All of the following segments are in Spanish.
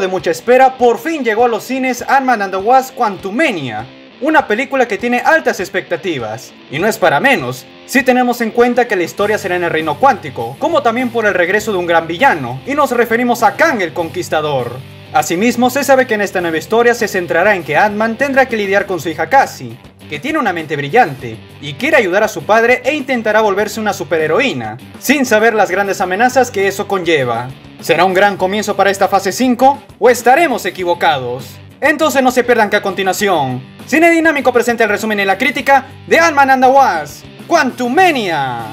De mucha espera, por fin llegó a los cines Ant-Man and the Wasp Quantumania, una película que tiene altas expectativas. Y no es para menos, si tenemos en cuenta que la historia será en el reino cuántico, como también por el regreso de un gran villano, y nos referimos a Kang el Conquistador. Asimismo, se sabe que en esta nueva historia se centrará en que Ant-Man tendrá que lidiar con su hija Cassie, que tiene una mente brillante, y quiere ayudar a su padre e intentará volverse una superheroína, sin saber las grandes amenazas que eso conlleva. ¿Será un gran comienzo para esta fase 5? ¿O estaremos equivocados? Entonces no se pierdan que a continuación, Cine Dinámico presenta el resumen y la crítica de Ant-Man and the Wasp, Quantumania.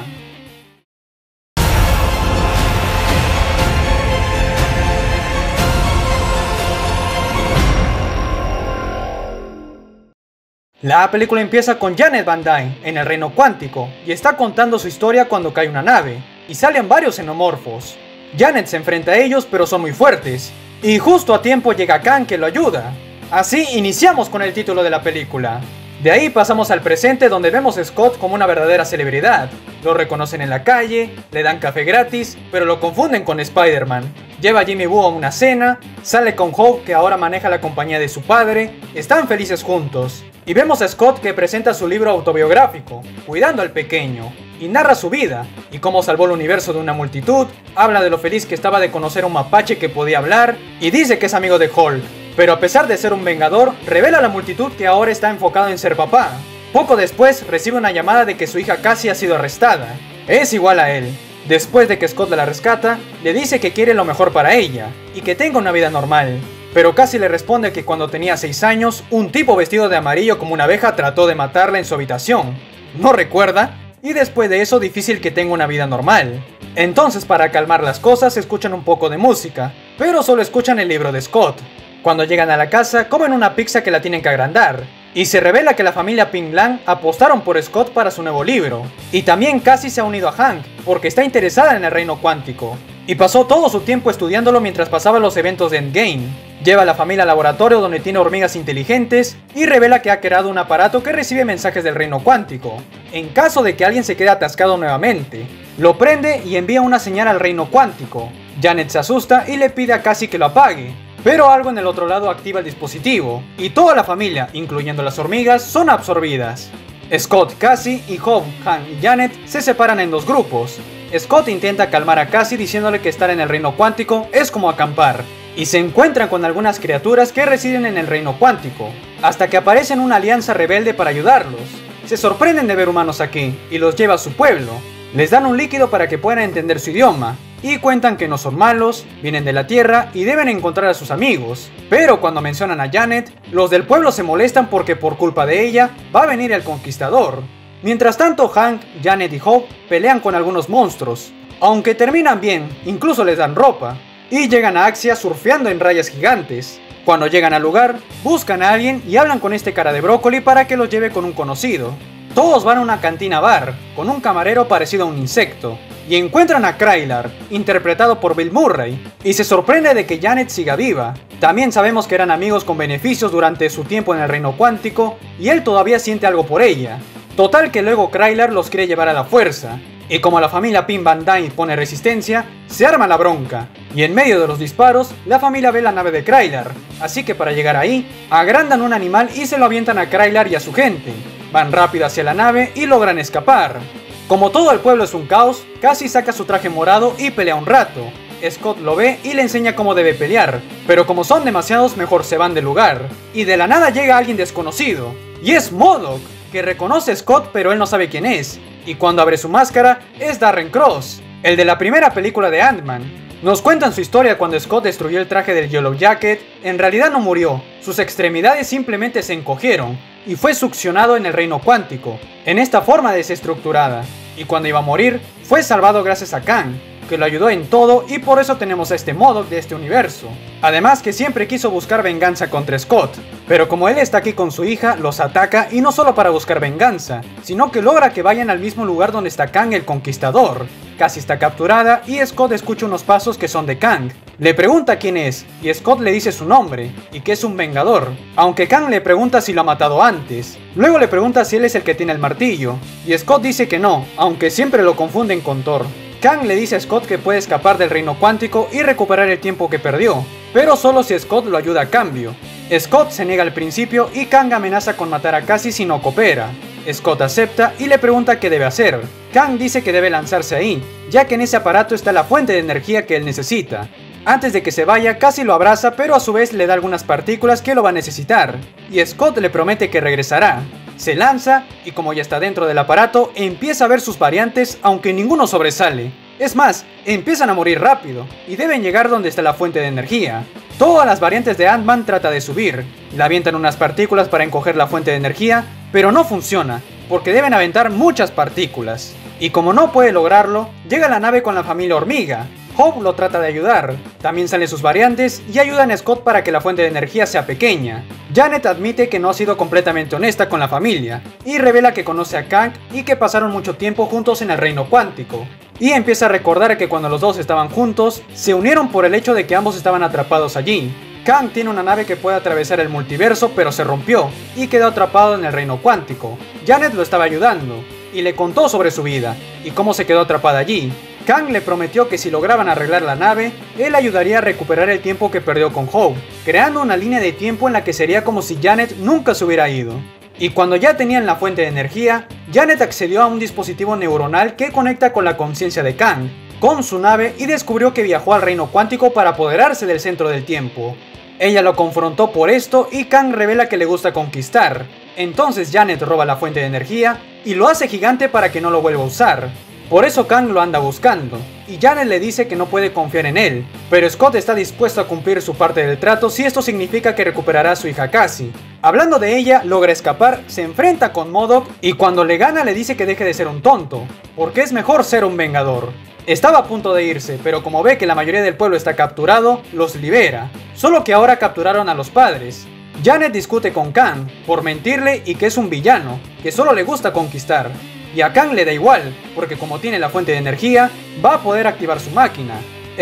La película empieza con Janet Van Dyne en el reino cuántico y está contando su historia cuando cae una nave y salen varios xenomorfos. Janet se enfrenta a ellos pero son muy fuertes y justo a tiempo llega Khan que lo ayuda. Así iniciamos con el título de la película. De ahí pasamos al presente donde vemos a Scott como una verdadera celebridad. Lo reconocen en la calle, le dan café gratis, pero lo confunden con Spider-Man. Lleva a Jimmy Woo a una cena, sale con Hope que ahora maneja la compañía de su padre, están felices juntos. Y vemos a Scott que presenta su libro autobiográfico, Cuidando al Pequeño, y narra su vida y cómo salvó el universo de una multitud, habla de lo feliz que estaba de conocer a un mapache que podía hablar y dice que es amigo de Hulk. Pero a pesar de ser un vengador, revela a la multitud que ahora está enfocado en ser papá. Poco después recibe una llamada de que su hija casi ha sido arrestada. Es igual a él. Después de que Scott la rescata, le dice que quiere lo mejor para ella y que tenga una vida normal. Pero casi le responde que cuando tenía 6 años, un tipo vestido de amarillo como una abeja trató de matarla en su habitación. ¿No recuerda? Y después de eso difícil que tenga una vida normal. Entonces para calmar las cosas escuchan un poco de música, pero solo escuchan el libro de Scott. Cuando llegan a la casa comen una pizza que la tienen que agrandar, y se revela que la familia Pinglan apostaron por Scott para su nuevo libro. Y también casi se ha unido a Hank, porque está interesada en el reino cuántico. Y pasó todo su tiempo estudiándolo mientras pasaba los eventos de Endgame. Lleva a la familia al laboratorio donde tiene hormigas inteligentes y revela que ha creado un aparato que recibe mensajes del reino cuántico, en caso de que alguien se quede atascado nuevamente. Lo prende y envía una señal al reino cuántico. Janet se asusta y le pide a Cassie que lo apague, pero algo en el otro lado activa el dispositivo, y toda la familia, incluyendo las hormigas, son absorbidas. Scott, Cassie y Hope, Han y Janet se separan en dos grupos. Scott intenta calmar a Cassie diciéndole que estar en el reino cuántico es como acampar, y se encuentran con algunas criaturas que residen en el reino cuántico, hasta que aparecen una alianza rebelde para ayudarlos. Se sorprenden de ver humanos aquí y los lleva a su pueblo. Les dan un líquido para que puedan entender su idioma, y cuentan que no son malos, vienen de la Tierra y deben encontrar a sus amigos. Pero cuando mencionan a Janet, los del pueblo se molestan porque por culpa de ella va a venir el conquistador. Mientras tanto, Hank, Janet y Hope pelean con algunos monstruos. Aunque terminan bien, incluso les dan ropa, y llegan a Axia surfeando en rayas gigantes. Cuando llegan al lugar, buscan a alguien y hablan con este cara de brócoli para que los lleve con un conocido. Todos van a una cantina bar, con un camarero parecido a un insecto, y encuentran a Krylar, interpretado por Bill Murray, y se sorprende de que Janet siga viva. También sabemos que eran amigos con beneficios durante su tiempo en el reino cuántico, y él todavía siente algo por ella. Total que luego Krylar los quiere llevar a la fuerza, y como la familia Pin Dyne pone resistencia, se arma la bronca. Y en medio de los disparos, la familia ve la nave de Krylar. Así que para llegar ahí, agrandan un animal y se lo avientan a Krylar y a su gente. Van rápido hacia la nave y logran escapar. Como todo el pueblo es un caos, Cassie saca su traje morado y pelea un rato. Scott lo ve y le enseña cómo debe pelear, pero como son demasiados mejor se van del lugar. Y de la nada llega alguien desconocido, y es Modok, que reconoce a Scott pero él no sabe quién es, y cuando abre su máscara es Darren Cross, el de la primera película de Ant-Man. Nos cuentan su historia cuando Scott destruyó el traje del Yellow Jacket, en realidad no murió, sus extremidades simplemente se encogieron y fue succionado en el reino cuántico, en esta forma desestructurada, y cuando iba a morir, fue salvado gracias a Kang, que lo ayudó en todo y por eso tenemos a este modo de este universo. Además que siempre quiso buscar venganza contra Scott, pero como él está aquí con su hija, los ataca y no solo para buscar venganza, sino que logra que vayan al mismo lugar donde está Kang el Conquistador. Casi está capturada y Scott escucha unos pasos que son de Kang. Le pregunta quién es y Scott le dice su nombre y que es un vengador, aunque Kang le pregunta si lo ha matado antes. Luego le pregunta si él es el que tiene el martillo y Scott dice que no, aunque siempre lo confunden con Thor. Kang le dice a Scott que puede escapar del reino cuántico y recuperar el tiempo que perdió, pero solo si Scott lo ayuda a cambio. Scott se niega al principio y Kang amenaza con matar a Cassie si no coopera. Scott acepta y le pregunta qué debe hacer. Kang dice que debe lanzarse ahí, ya que en ese aparato está la fuente de energía que él necesita. Antes de que se vaya, Cassie lo abraza, pero a su vez le da algunas partículas que lo va a necesitar, y Scott le promete que regresará. Se lanza y como ya está dentro del aparato, empieza a ver sus variantes aunque ninguno sobresale. Es más, empiezan a morir rápido y deben llegar donde está la fuente de energía. Todas las variantes de Ant-Man trata de subir, le avientan unas partículas para encoger la fuente de energía, pero no funciona, porque deben aventar muchas partículas. Y como no puede lograrlo, llega la nave con la familia hormiga. Hope lo trata de ayudar, también salen sus variantes y ayudan a Scott para que la fuente de energía sea pequeña. Janet admite que no ha sido completamente honesta con la familia, y revela que conoce a Kang y que pasaron mucho tiempo juntos en el reino cuántico, y empieza a recordar que cuando los dos estaban juntos, se unieron por el hecho de que ambos estaban atrapados allí. Kang tiene una nave que puede atravesar el multiverso pero se rompió y quedó atrapado en el reino cuántico. Janet lo estaba ayudando y le contó sobre su vida y cómo se quedó atrapada allí. Kang le prometió que si lograban arreglar la nave, él ayudaría a recuperar el tiempo que perdió con Hope, creando una línea de tiempo en la que sería como si Janet nunca se hubiera ido. Y cuando ya tenían la fuente de energía, Janet accedió a un dispositivo neuronal que conecta con la conciencia de Kang, con su nave y descubrió que viajó al reino cuántico para apoderarse del centro del tiempo. Ella lo confrontó por esto y Kang revela que le gusta conquistar. Entonces Janet roba la fuente de energía y lo hace gigante para que no lo vuelva a usar. Por eso Kang lo anda buscando, y Janet le dice que no puede confiar en él, pero Scott está dispuesto a cumplir su parte del trato si esto significa que recuperará a su hija Cassie. Hablando de ella, logra escapar, se enfrenta con Modok y cuando le gana le dice que deje de ser un tonto, porque es mejor ser un vengador. Estaba a punto de irse, pero como ve que la mayoría del pueblo está capturado, los libera. Solo que ahora capturaron a los padres. Janet discute con Kang por mentirle y que es un villano, que solo le gusta conquistar. Y a Kang le da igual, porque como tiene la fuente de energía, va a poder activar su máquina.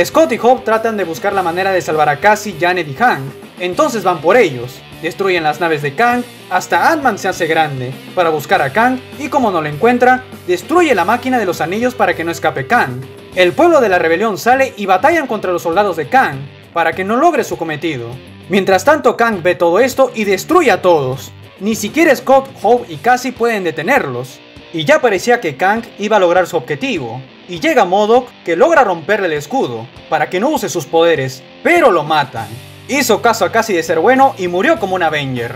Scott y Hope tratan de buscar la manera de salvar a Cassie, Janet y Hank, entonces van por ellos, destruyen las naves de Kang, hasta Ant-Man se hace grande, para buscar a Kang, y como no lo encuentra, destruye la máquina de los anillos para que no escape Kang. El pueblo de la rebelión sale y batallan contra los soldados de Kang, para que no logre su cometido. Mientras tanto Kang ve todo esto y destruye a todos. Ni siquiera Scott, Hope y Cassie pueden detenerlos y ya parecía que Kang iba a lograr su objetivo. Y llega Modok que logra romperle el escudo, para que no use sus poderes, pero lo matan. Hizo caso a casi de ser bueno y murió como un Avenger.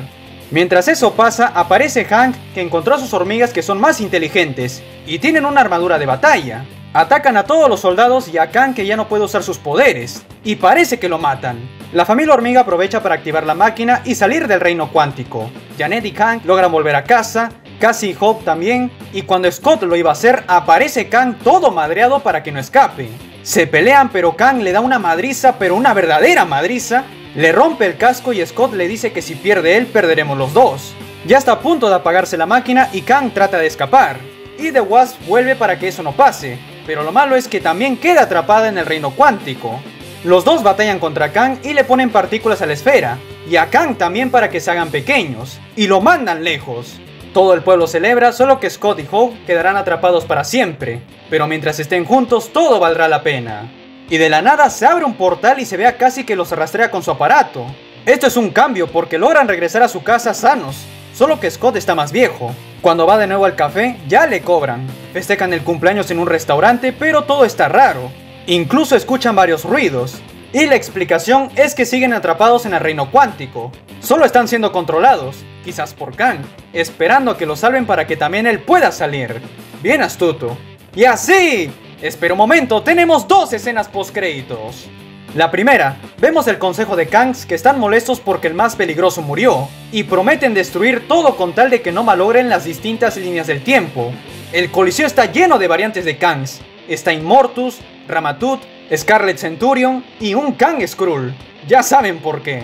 Mientras eso pasa, aparece Hank que encontró a sus hormigas que son más inteligentes y tienen una armadura de batalla. Atacan a todos los soldados y a Kang que ya no puede usar sus poderes, y parece que lo matan. La familia hormiga aprovecha para activar la máquina y salir del reino cuántico. Janet y Kang logran volver a casa Cassie y Hope también, y cuando Scott lo iba a hacer, aparece Kang todo madreado para que no escape. Se pelean, pero Kang le da una madriza, pero una verdadera madriza. Le rompe el casco y Scott le dice que si pierde él, perderemos los dos. Ya está a punto de apagarse la máquina y Kang trata de escapar. Y The Wasp vuelve para que eso no pase, pero lo malo es que también queda atrapada en el reino cuántico. Los dos batallan contra Kang y le ponen partículas a la esfera, y a Kang también para que se hagan pequeños, y lo mandan lejos. Todo el pueblo celebra, solo que Scott y Hope quedarán atrapados para siempre, pero mientras estén juntos todo valdrá la pena. Y de la nada se abre un portal y se ve casi que los arrastrea con su aparato. Esto es un cambio porque logran regresar a su casa sanos, solo que Scott está más viejo. Cuando va de nuevo al café, ya le cobran. Festejan el cumpleaños en un restaurante, pero todo está raro. Incluso escuchan varios ruidos. Y la explicación es que siguen atrapados en el reino cuántico. Solo están siendo controlados, quizás por Kang, esperando a que lo salven para que también él pueda salir. Bien astuto. Y así, espera un momento, tenemos dos escenas post créditos. La primera, vemos el consejo de Kangs que están molestos porque el más peligroso murió, y prometen destruir todo con tal de que no malogren las distintas líneas del tiempo. El coliseo está lleno de variantes de Kangs. Está Immortus, Ramatut, Scarlet Centurion y un Kang Skrull. Ya saben por qué.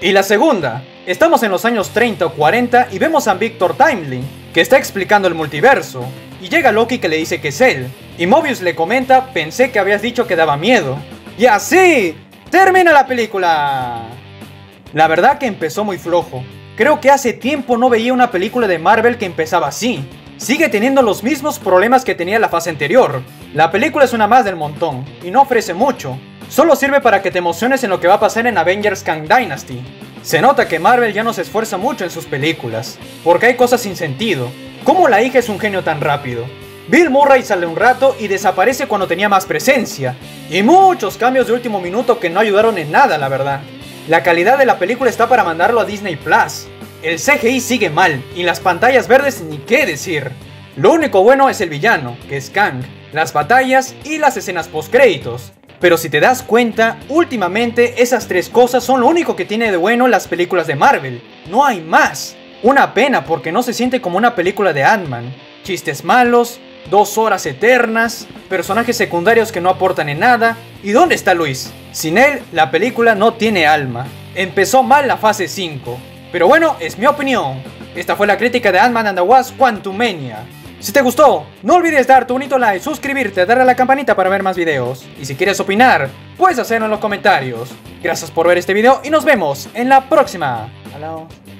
Y la segunda, estamos en los años 30 o 40 y vemos a Victor Timely, que está explicando el multiverso, y llega Loki que le dice que es él, y Mobius le comenta, pensé que habías dicho que daba miedo. Y así, termina la película. La verdad que empezó muy flojo. Creo que hace tiempo no veía una película de Marvel que empezaba así. Sigue teniendo los mismos problemas que tenía la fase anterior. La película es una más del montón, y no ofrece mucho, solo sirve para que te emociones en lo que va a pasar en Avengers Kang Dynasty. Se nota que Marvel ya no se esfuerza mucho en sus películas, porque hay cosas sin sentido. ¿Cómo la hija es un genio tan rápido? Bill Murray sale un rato y desaparece cuando tenía más presencia, y muchos cambios de último minuto que no ayudaron en nada, la verdad. La calidad de la película está para mandarlo a Disney Plus. El CGI sigue mal, y las pantallas verdes ni qué decir. Lo único bueno es el villano, que es Kang, las batallas y las escenas post-créditos. Pero si te das cuenta, últimamente esas tres cosas son lo único que tiene de bueno las películas de Marvel. No hay más. Una pena porque no se siente como una película de Ant-Man. Chistes malos, dos horas eternas, personajes secundarios que no aportan en nada. ¿Y dónde está Luis? Sin él, la película no tiene alma. Empezó mal la fase 5. Pero bueno, es mi opinión. Esta fue la crítica de Ant-Man and the Wasp Quantumania. Si te gustó, no olvides dar tu bonito like, suscribirte, darle a la campanita para ver más videos. Y si quieres opinar, puedes hacerlo en los comentarios. Gracias por ver este video y nos vemos en la próxima. Adiós.